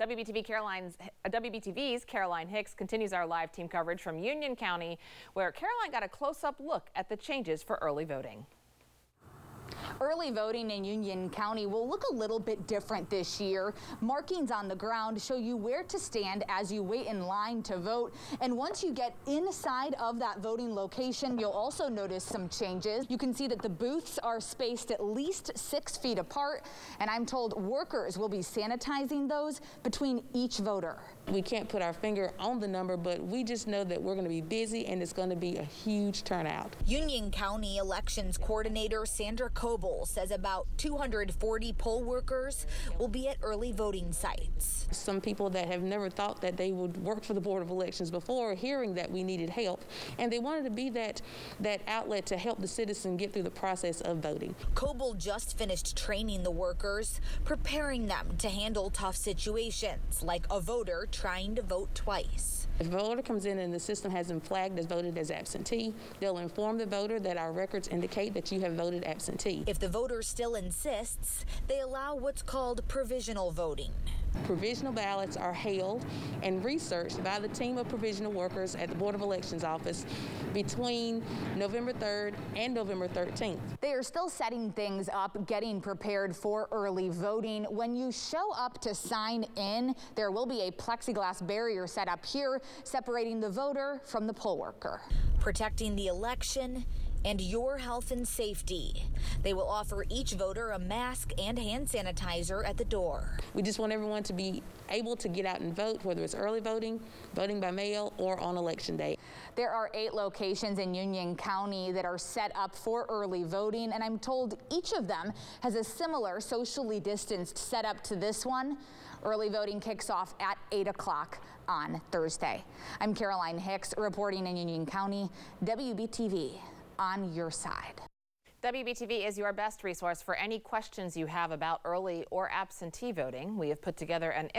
WBTV Caroline's uh, WBTV's Caroline Hicks continues our live team coverage from Union County, where Caroline got a close-up look at the changes for early voting. Early voting in Union County will look a little bit different this year. Markings on the ground show you where to stand as you wait in line to vote. And once you get inside of that voting location, you'll also notice some changes. You can see that the booths are spaced at least six feet apart. And I'm told workers will be sanitizing those between each voter. We can't put our finger on the number, but we just know that we're going to be busy and it's going to be a huge turnout. Union County Elections Coordinator Sandra Coble says about 240 poll workers will be at early voting sites. Some people that have never thought that they would work for the Board of Elections before hearing that we needed help, and they wanted to be that, that outlet to help the citizen get through the process of voting. Coble just finished training the workers, preparing them to handle tough situations like a voter trying to vote twice. If a voter comes in and the system has them flagged as voted as absentee, they'll inform the voter that our records indicate that you have voted absentee. If the voter still insists, they allow what's called provisional voting. Provisional ballots are held and researched by the team of provisional workers at the Board of Elections office between November 3rd and November 13th. They are still setting things up, getting prepared for early voting. When you show up to sign in, there will be a plexiglass barrier set up here, separating the voter from the poll worker. Protecting the election and your health and safety. They will offer each voter a mask and hand sanitizer at the door. We just want everyone to be able to get out and vote, whether it's early voting, voting by mail, or on election day. There are eight locations in Union County that are set up for early voting, and I'm told each of them has a similar socially distanced setup to this one. Early voting kicks off at 8 o'clock on Thursday. I'm Caroline Hicks reporting in Union County, WBTV on your side. WBTV is your best resource for any questions you have about early or absentee voting. We have put together an